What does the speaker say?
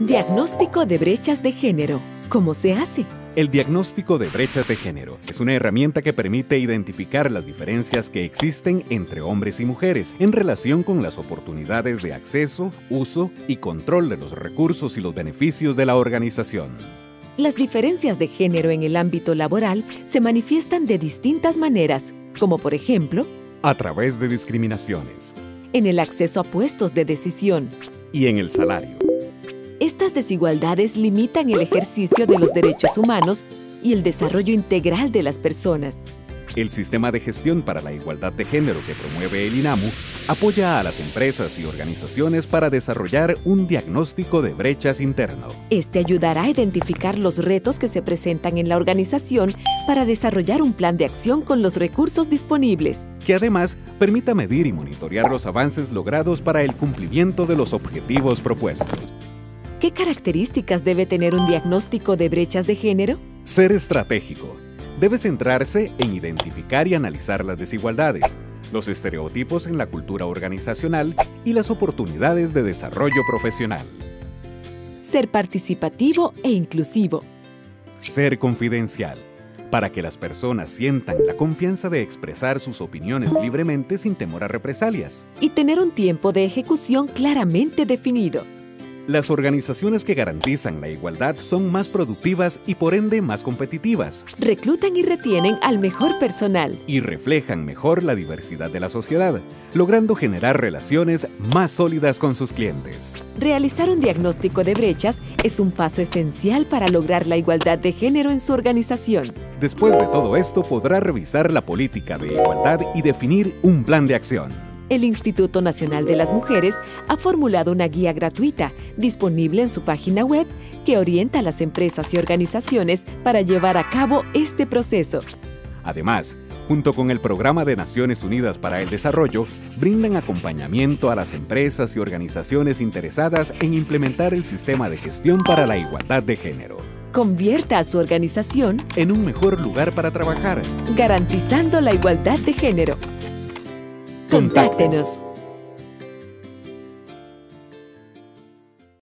Diagnóstico de brechas de género. ¿Cómo se hace? El diagnóstico de brechas de género es una herramienta que permite identificar las diferencias que existen entre hombres y mujeres en relación con las oportunidades de acceso, uso y control de los recursos y los beneficios de la organización. Las diferencias de género en el ámbito laboral se manifiestan de distintas maneras, como por ejemplo, a través de discriminaciones, en el acceso a puestos de decisión y en el salario. Estas desigualdades limitan el ejercicio de los derechos humanos y el desarrollo integral de las personas. El sistema de gestión para la igualdad de género que promueve el INAMU apoya a las empresas y organizaciones para desarrollar un diagnóstico de brechas interno. Este ayudará a identificar los retos que se presentan en la organización para desarrollar un plan de acción con los recursos disponibles. Que además permita medir y monitorear los avances logrados para el cumplimiento de los objetivos propuestos. ¿Qué características debe tener un diagnóstico de brechas de género? Ser estratégico. Debe centrarse en identificar y analizar las desigualdades, los estereotipos en la cultura organizacional y las oportunidades de desarrollo profesional. Ser participativo e inclusivo. Ser confidencial, para que las personas sientan la confianza de expresar sus opiniones libremente sin temor a represalias. Y tener un tiempo de ejecución claramente definido. Las organizaciones que garantizan la igualdad son más productivas y por ende más competitivas. Reclutan y retienen al mejor personal. Y reflejan mejor la diversidad de la sociedad, logrando generar relaciones más sólidas con sus clientes. Realizar un diagnóstico de brechas es un paso esencial para lograr la igualdad de género en su organización. Después de todo esto podrá revisar la política de igualdad y definir un plan de acción el Instituto Nacional de las Mujeres ha formulado una guía gratuita disponible en su página web que orienta a las empresas y organizaciones para llevar a cabo este proceso. Además, junto con el Programa de Naciones Unidas para el Desarrollo, brindan acompañamiento a las empresas y organizaciones interesadas en implementar el sistema de gestión para la igualdad de género. Convierta a su organización en un mejor lugar para trabajar, garantizando la igualdad de género. Contáctenos